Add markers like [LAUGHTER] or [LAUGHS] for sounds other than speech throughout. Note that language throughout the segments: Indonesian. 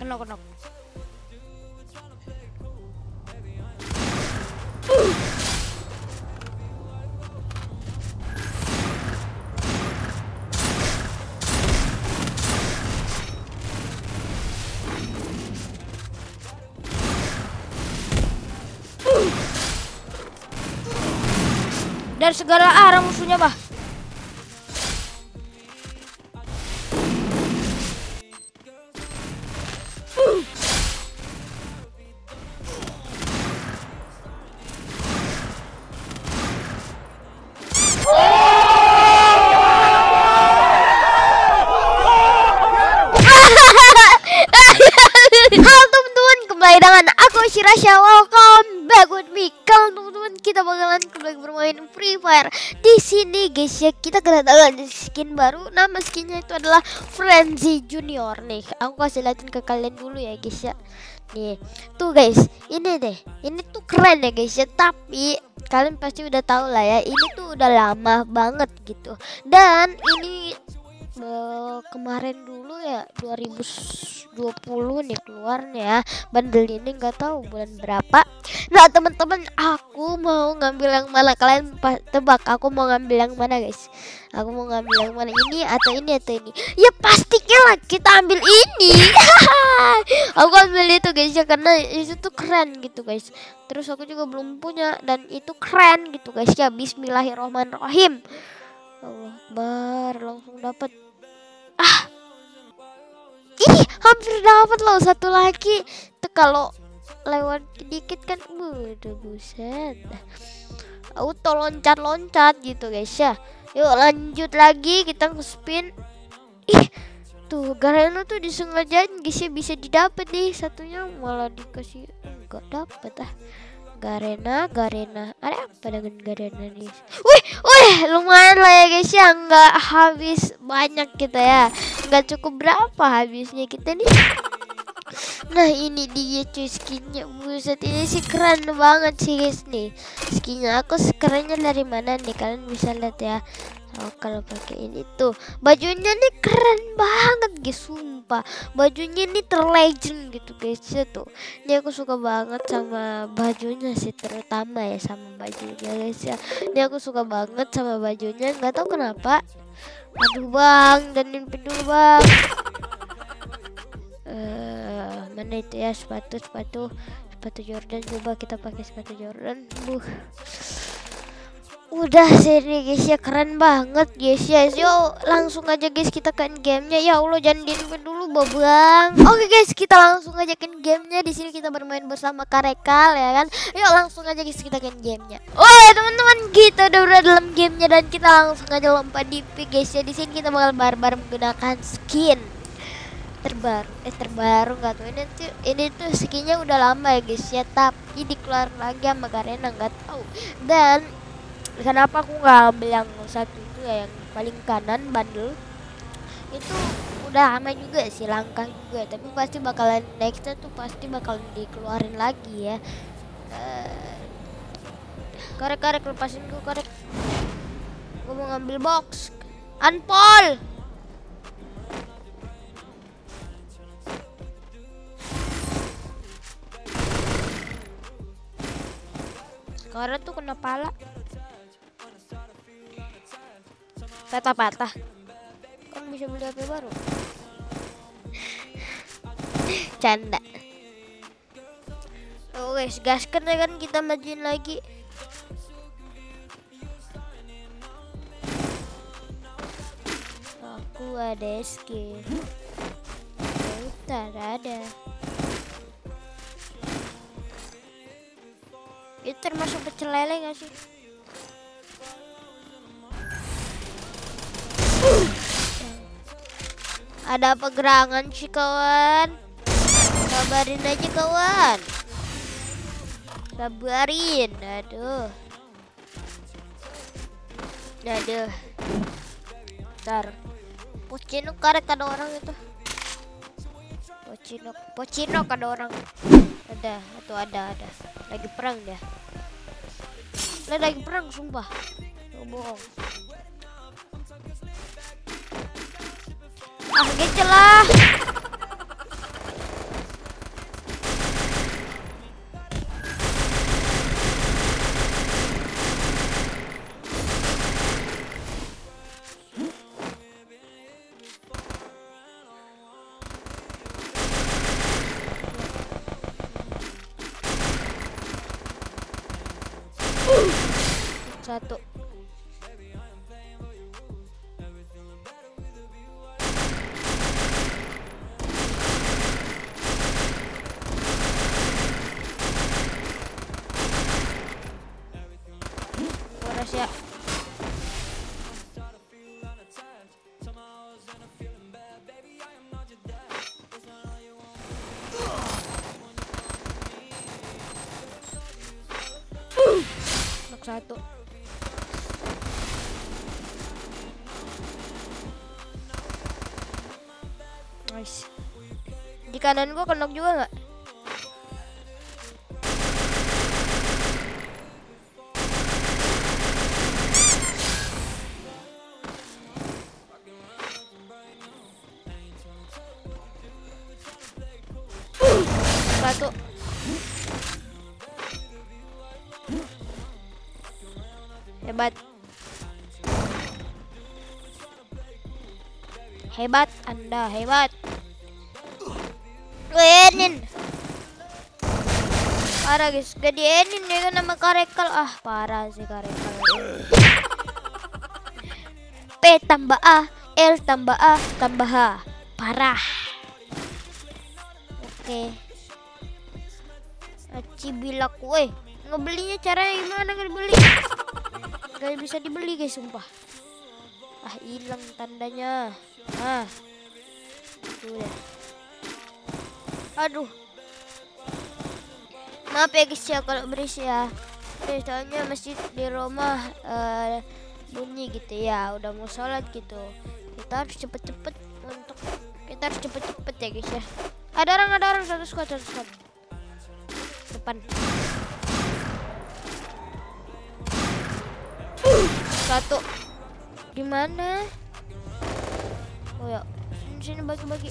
Kena kena. Dari segala arah musuhnya, Bah. Aku Shirasha Welcome back with me. Kalau teman-teman kita bakalan kembali bermain Free Fire. Di sini guys ya kita kedatangan skin baru. Nama skinnya itu adalah Frenzy Junior nih. Aku kasih liatin ke kalian dulu ya guys ya. Nih, tuh guys, ini deh. Ini tuh keren ya guys ya. Tapi kalian pasti udah tahu lah ya. Ini tuh udah lama banget gitu. Dan ini kemarin dulu ya 2020 nih keluarnya ya. Bundle ini nggak tahu bulan berapa. Nah teman-teman aku mau ngambil yang mana? Kalian tebak aku mau ngambil yang mana guys? Aku mau ngambil yang mana? Ini atau ini atau ini? Ya pastinya lah kita ambil ini. [LAUGHS] Aku ambil itu guys ya karena itu tuh keren gitu guys. Terus aku juga belum punya dan itu keren gitu guys ya. Bismillahirrohmanirrohim Allah Akbar langsung dapat ah. Ih hampir dapat loh satu lagi. Tuh kalau lewat dikit kan udah buset. Auto loncat loncat gitu guys ya. Yuk lanjut lagi kita nge-spin. Ih tuh Garena tuh disengajain guys ya bisa didapat nih satunya malah dikasih enggak dapet ah Garena, Garena. Ada apa dengan Garena nih? Wih, wih, lumayan lah ya guys ya. Nggak habis banyak kita ya. Nggak cukup berapa habisnya kita nih. Nah ini dia cuy skinnya Buset ini sih keren banget sih guys nih Skinnya aku kerennya dari mana nih Kalian bisa lihat ya Oh, kalau pakai ini tuh bajunya nih keren banget guys sumpah. Bajunya nih terlegend gitu guys ya tuh. Ini aku suka banget sama bajunya sih terutama ya sama bajunya guys ya. Ini aku suka banget sama bajunya nggak tahu kenapa. Aduh bang dan dulu bang. Eh mana itu ya sepatu sepatu sepatu Jordan. Coba kita pakai sepatu Jordan. Buh udah sih nih guys ya. Keren banget guys ya. Yuk langsung aja guys kita kan gamenya ya Allah jangan di dulu babang oke guys kita langsung aja kan gamenya di sini kita bermain bersama Karekal ya kan? Yuk langsung aja guys kita kan gamenya oh teman-teman kita udah berada dalam gamenya dan kita langsung aja lompat di pick guys ya. Di sini kita bakal barbar menggunakan skin terbaru. Eh terbaru nggak tuh ini tuh ini tuh skinnya udah lama ya guys ya. Tapi dikeluarin lagi sama Garena nggak tahu. Dan kenapa aku nggak ambil yang satu itu ya yang paling kanan bundle itu udah lama juga sih langkah juga. Tapi pasti bakalan nextnya tuh pasti bakalan dikeluarin lagi ya. Eh, korek korek lepasin gue korek. Gue mau ngambil box. Unpol sekarang tuh kena pala patah-patah. Kan bisa beli HP baru? Canda. Oh guys gaskan ya kan kita majuin lagi. Aku ada skill tak ada itu termasuk pecel lele gak sih Ada apa gerangan sih kawan? Kabarin aja kawan. Kabarin. Aduh. Aduh. Ntar. Pocino karek ada orang itu. Pocino, Pocino ada orang. Ada, atau ada, ada. Lagi perang dia. Lagi perang sumpah. Oh, bohong. Aku gece lah. satu satu. Nice. Di kanan gua kenok juga nggak? Satu. Hebat. Hebat Anda, hebat. Enin. Parah guys, gak di Enin ya kan nama karekal. Ah, parah sih karekal. P tambah A, L tambah A, tambah H. Parah. Oke. Aci bilak weh. Ngebelinya caranya gimana Gak bisa dibeli guys, sumpah. Ah, hilang tandanya. Ah. Tuh ya. Aduh. Maaf ya guys ya kalau berisik ya. Soalnya masjid di rumah eh, bunyi gitu ya. Udah mau sholat gitu. Kita harus cepet-cepet untuk kita harus cepet-cepet ya guys ya. Ada orang, ada orang satu squad, satu squad. Depan. Satu. Di mana? Oh ya, sini sini bagi-bagi.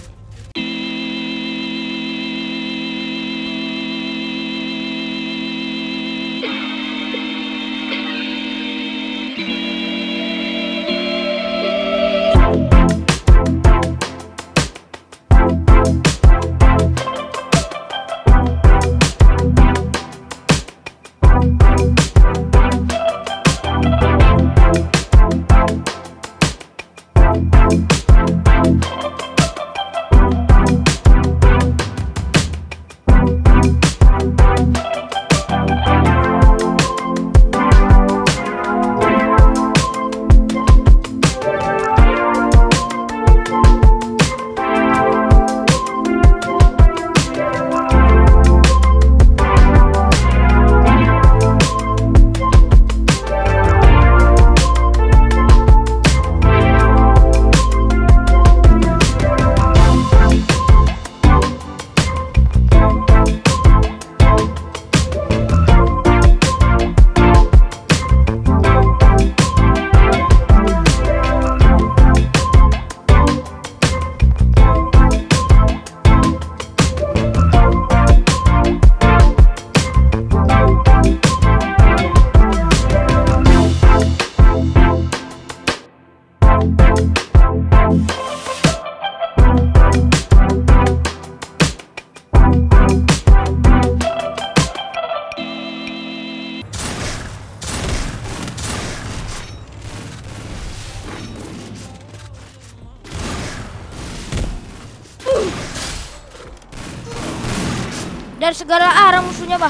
Dari segala arah musuhnya, Bah.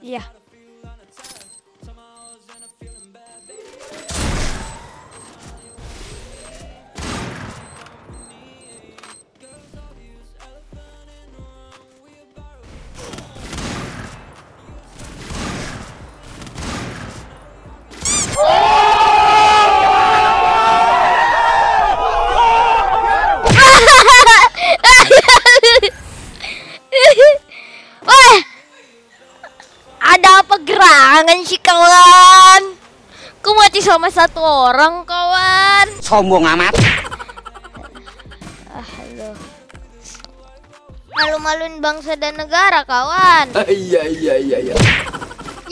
Iya. Sama satu orang kawan. sombong amat Ah. Malu-maluin bangsa dan negara kawan. iya iya iya iya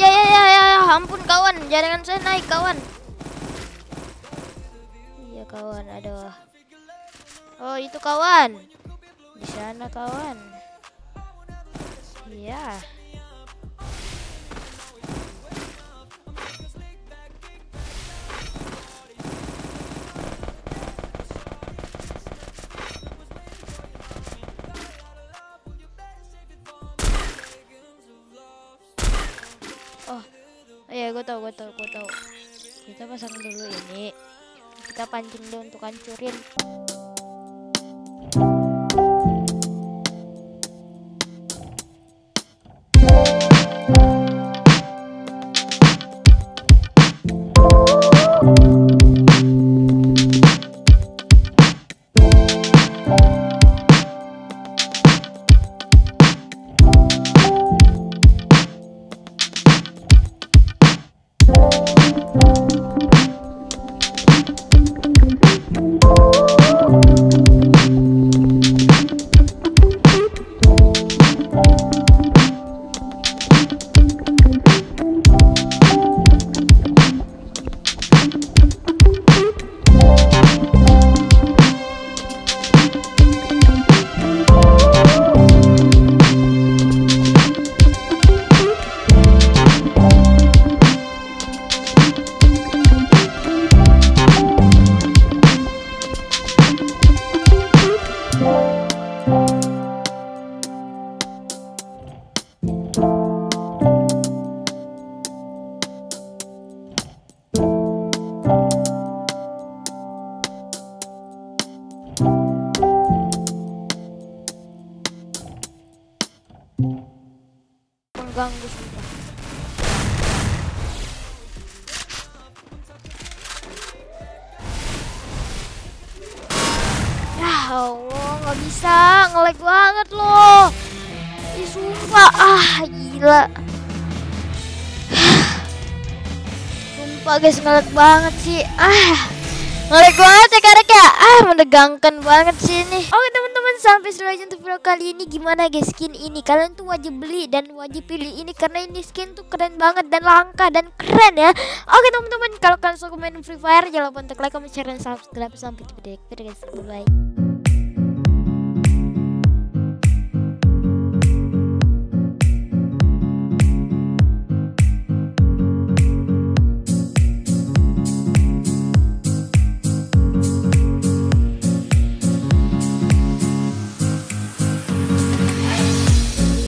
Ya ya ya ya, ya. ampun kawan, jaringan saya naik kawan. kawan aduh oh itu kawan di sana kawan iya oh iya gue tau gue tau gue tau kita pasang dulu ini. Kita pancing dulu untuk hancurin Allah nggak bisa. Ngelag banget loh. Ih, sumpah. Ah gila. Sumpah guys ngelag banget sih. Ah ngelag banget ya karek ya? Ah menegangkan banget sih ini. Oke teman-teman sampai selesai untuk video kali ini. Gimana guys skin ini? Kalian tuh wajib beli dan wajib pilih ini karena ini skin tuh keren banget dan langka dan keren ya. Oke teman-teman kalau kalian suka main Free Fire jangan lupa untuk like, comment, share, dan subscribe. Sampai jumpa di video guys. Bye